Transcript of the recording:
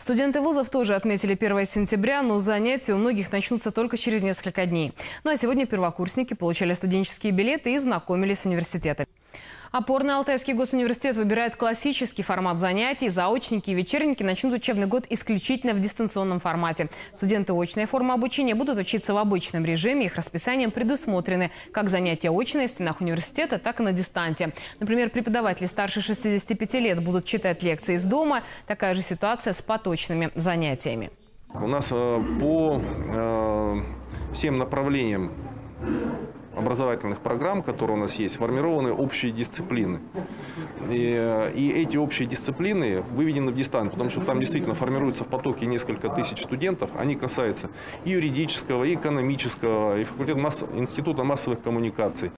Студенты вузов тоже отметили 1 сентября, но занятия у многих начнутся только через несколько дней. Ну а сегодня первокурсники получали студенческие билеты и знакомились с университетом. Опорный Алтайский госуниверситет выбирает классический формат занятий. Заочники и вечерники начнут учебный год исключительно в дистанционном формате. Студенты очной формы обучения будут учиться в обычном режиме. Их расписанием предусмотрены как занятия очные в стенах университета, так и на дистанте. Например, преподаватели старше 65 лет будут читать лекции из дома. Такая же ситуация с поточными занятиями. У нас э, по э, всем направлениям образовательных программ, которые у нас есть, сформированы общие дисциплины. И, и эти общие дисциплины выведены в дистант, потому что там действительно формируются в потоке несколько тысяч студентов. Они касаются и юридического, и экономического, и факультета масс... Института массовых коммуникаций.